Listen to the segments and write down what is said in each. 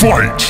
Fight!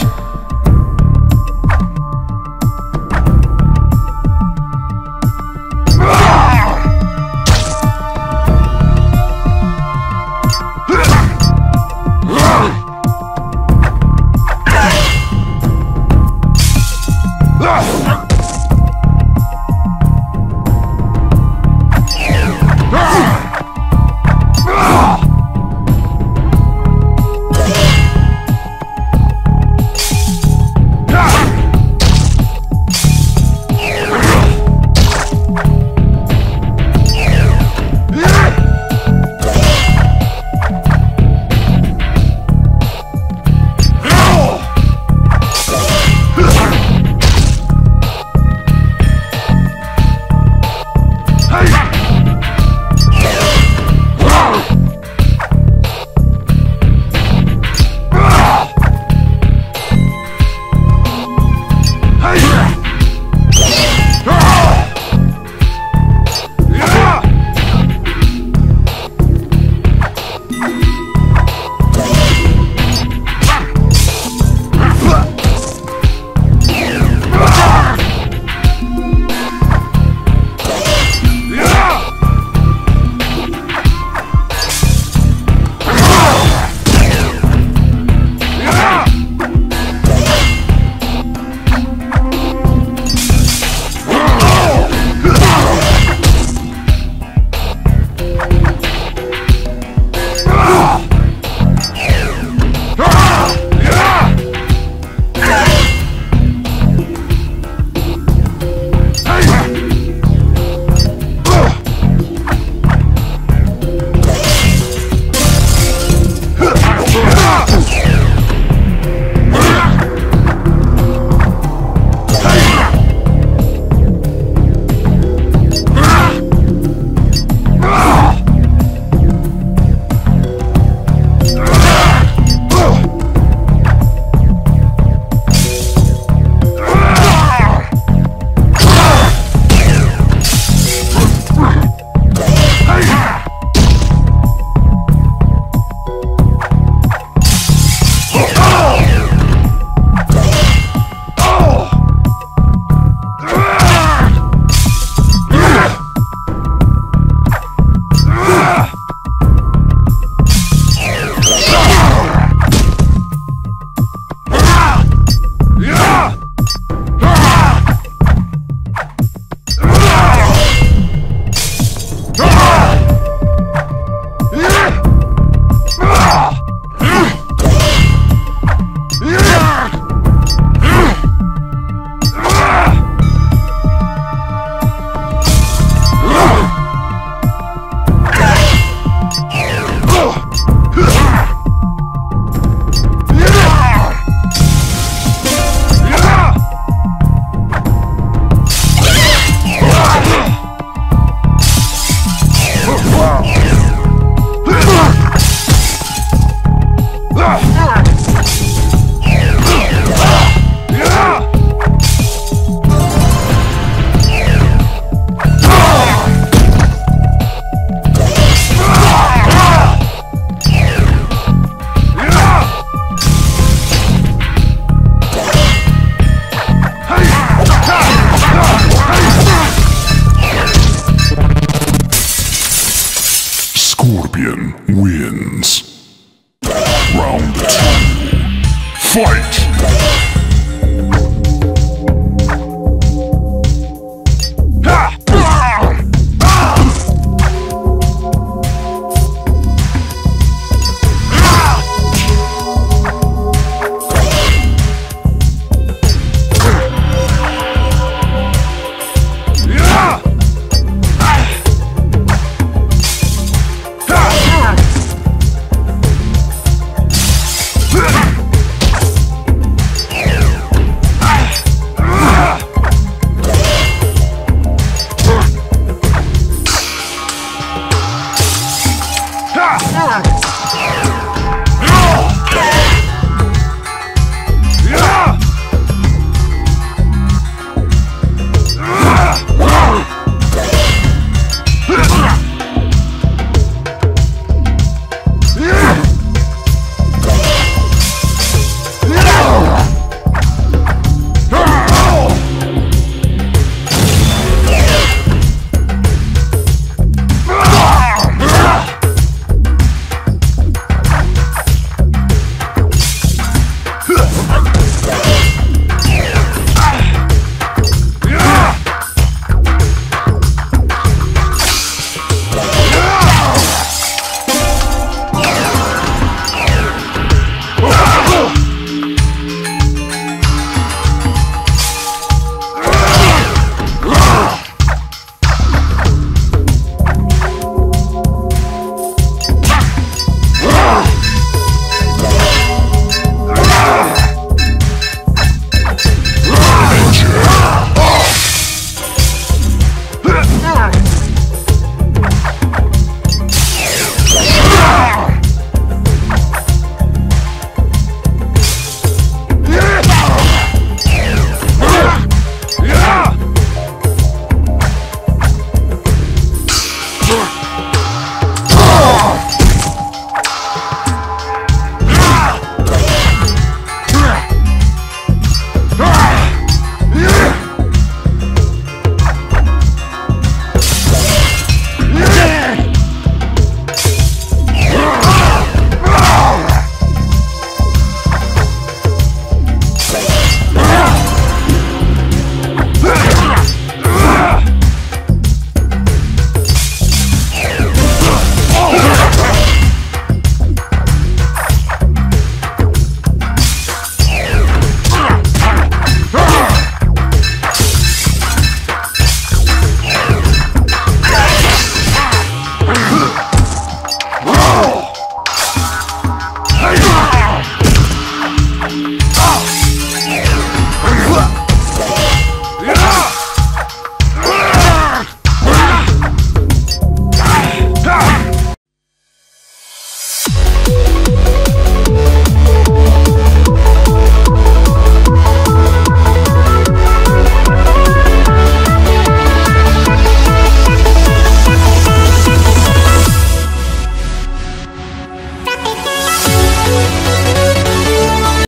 Fight!